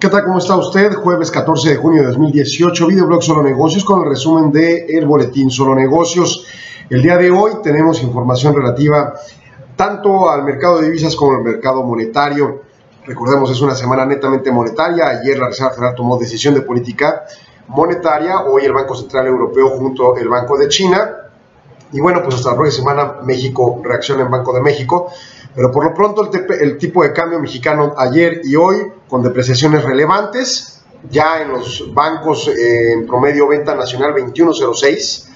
¿Qué tal? ¿Cómo está usted? Jueves 14 de junio de 2018, videoblog Solo Negocios con el resumen de el boletín Solo Negocios. El día de hoy tenemos información relativa tanto al mercado de divisas como al mercado monetario. Recordemos, es una semana netamente monetaria. Ayer la Reserva Federal tomó decisión de política monetaria, hoy el Banco Central Europeo junto al Banco de China. Y bueno, pues hasta la próxima semana México reacciona en Banco de México. Pero por lo pronto el, tipo de cambio mexicano ayer y hoy con depreciaciones relevantes, ya en los bancos eh, en promedio venta nacional 21.06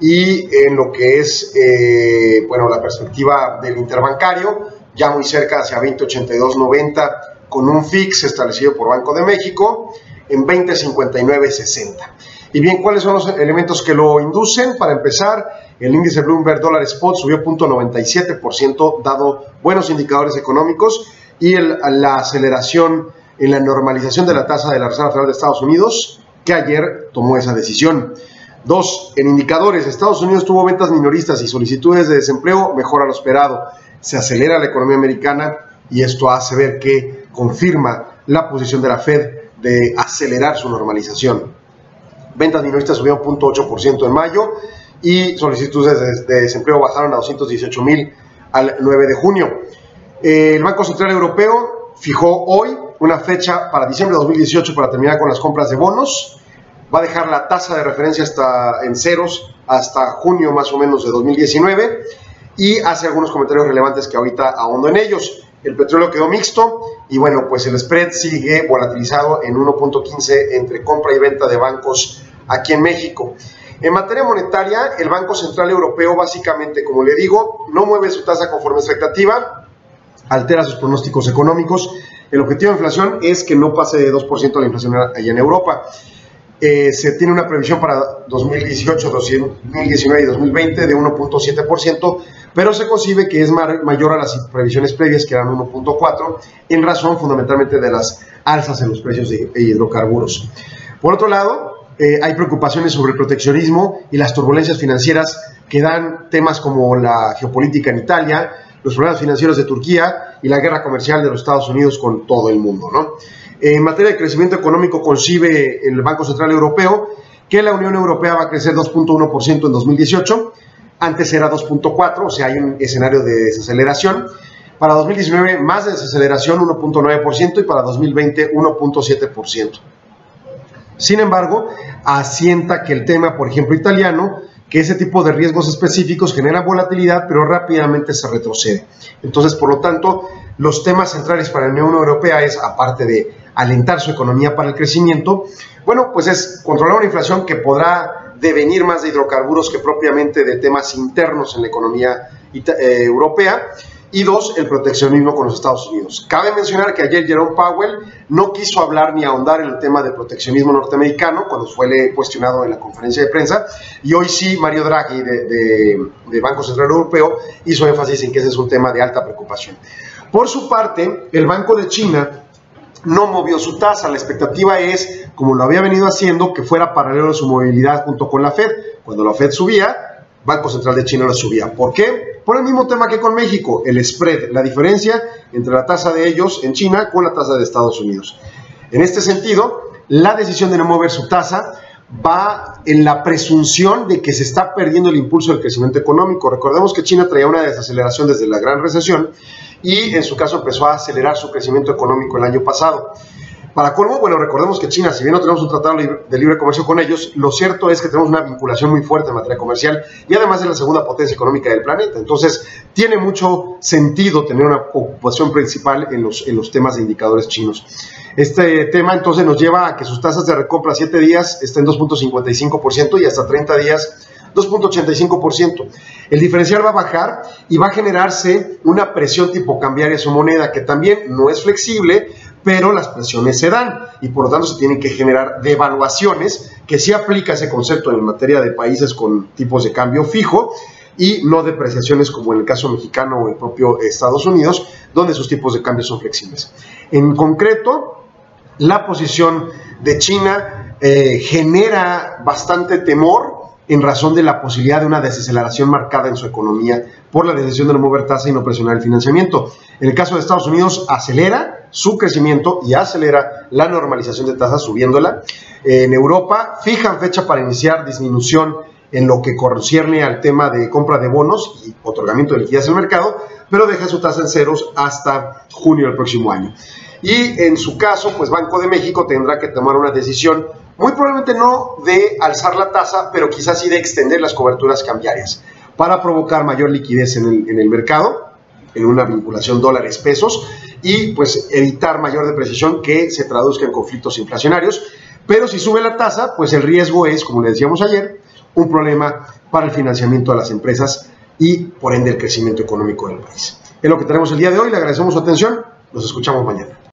y en lo que es eh, bueno la perspectiva del interbancario ya muy cerca hacia 20.82.90 con un fix establecido por Banco de México en 20.59.60. Y bien, ¿cuáles son los elementos que lo inducen? Para empezar, el índice Bloomberg Dollar Spot subió 0.97%, dado buenos indicadores económicos y la aceleración en la normalización de la tasa de la Reserva Federal de Estados Unidos, que ayer tomó esa decisión. Dos, en indicadores, Estados Unidos tuvo ventas minoristas y solicitudes de desempleo mejor a lo esperado. Se acelera la economía americana y esto hace ver que confirma la posición de la Fed de acelerar su normalización. Ventas minoristas subieron 0.8% en mayo y solicitudes de, desempleo bajaron a 218 mil al 9 de junio. Eh, el Banco Central Europeo fijó hoy una fecha para diciembre de 2018 para terminar con las compras de bonos. Va a dejar la tasa de referencia hasta en ceros hasta junio más o menos de 2019 y hace algunos comentarios relevantes que ahorita ahondo en ellos. El petróleo quedó mixto y bueno, pues el spread sigue volatilizado en 1.15 entre compra y venta de bancos aquí en México. En materia monetaria, el Banco Central Europeo básicamente, como le digo, no mueve su tasa conforme a expectativa, altera sus pronósticos económicos. El objetivo de inflación es que no pase de 2% la inflación allá en Europa. Eh, se tiene una previsión para 2018, 2019 y 2020 de 1.7%, pero se concibe que es mayor a las previsiones previas, que eran 1.4%, en razón fundamentalmente de las alzas en los precios de hidrocarburos. Por otro lado, eh, hay preocupaciones sobre el proteccionismo y las turbulencias financieras que dan temas como la geopolítica en Italia, los problemas financieros de Turquía y la guerra comercial de los Estados Unidos con todo el mundo. En materia de crecimiento económico, concibe el Banco Central Europeo que la Unión Europea va a crecer 2.1% en 2018, antes era 2.4%, o sea, hay un escenario de desaceleración. Para 2019, más de desaceleración, 1.9%, y para 2020, 1.7%. Sin embargo, asienta que el tema, por ejemplo, italiano, que ese tipo de riesgos específicos generan volatilidad, pero rápidamente se retrocede. Entonces, por lo tanto, los temas centrales para la Unión Europea es, aparte de alentar su economía para el crecimiento, bueno, pues es controlar una inflación que podrá devenir más de hidrocarburos que propiamente de temas internos en la economía eh, europea y dos, el proteccionismo con los Estados Unidos. Cabe mencionar que ayer Jerome Powell no quiso hablar ni ahondar en el tema del proteccionismo norteamericano cuando fue cuestionado en la conferencia de prensa y hoy sí Mario Draghi de, de Banco Central Europeo hizo énfasis en que ese es un tema de alta preocupación. Por su parte, el Banco de China no movió su tasa. La expectativa es, como lo había venido haciendo, que fuera paralelo a su movilidad junto con la Fed. Cuando la Fed subía, Banco Central de China la subía. ¿Por qué? Por el mismo tema que con México, el spread, la diferencia entre la tasa de ellos en China con la tasa de Estados Unidos. En este sentido, la decisión de no mover su tasa va en la presunción de que se está perdiendo el impulso del crecimiento económico. Recordemos que China traía una desaceleración desde la gran recesión y en su caso empezó a acelerar su crecimiento económico el año pasado. Para colmo, bueno, recordemos que China, si bien no tenemos un tratado de libre comercio con ellos, lo cierto es que tenemos una vinculación muy fuerte en materia comercial y además es la segunda potencia económica del planeta. Entonces, tiene mucho sentido tener una ocupación principal en los, en los temas de indicadores chinos. Este tema entonces nos lleva a que sus tasas de recompra a 7 días estén 2.55% y hasta 30 días 2.85%. El diferencial va a bajar y va a generarse una presión tipo cambiaria su moneda, que también no es flexible, pero las presiones se dan y por lo tanto se tienen que generar devaluaciones, que sí aplica ese concepto en materia de países con tipos de cambio fijo y no depreciaciones como en el caso mexicano o el propio Estados Unidos, donde sus tipos de cambio son flexibles. En concreto, la posición de China eh, genera bastante temor en razón de la posibilidad de una desaceleración marcada en su economía por la decisión de no mover tasa y no presionar el financiamiento. En el caso de Estados Unidos, acelera su crecimiento y acelera la normalización de tasas subiéndola. En Europa fijan fecha para iniciar disminución en lo que concierne al tema de compra de bonos y otorgamiento de liquidez el mercado, pero deja su tasa en ceros hasta junio del próximo año. Y en su caso, pues Banco de México tendrá que tomar una decisión, muy probablemente no de alzar la tasa, pero quizás sí de extender las coberturas cambiarias para provocar mayor liquidez en el, en el mercado, en una vinculación dólares-pesos, y pues evitar mayor depreciación que se traduzca en conflictos inflacionarios. Pero si sube la tasa, pues el riesgo es, como le decíamos ayer, un problema para el financiamiento de las empresas y por ende el crecimiento económico del país. Es lo que tenemos el día de hoy, le agradecemos su atención, nos escuchamos mañana.